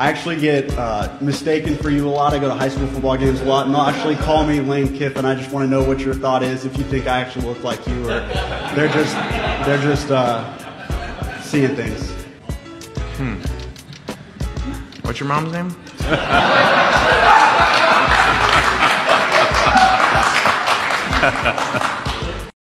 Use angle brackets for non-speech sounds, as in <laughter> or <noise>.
I actually get uh, mistaken for you a lot. I go to high school football games a lot, and they'll actually call me Lane Kiffin. I just want to know what your thought is. If you think I actually look like you, or they're just they're just uh, seeing things. Hmm. What's your mom's name? <laughs>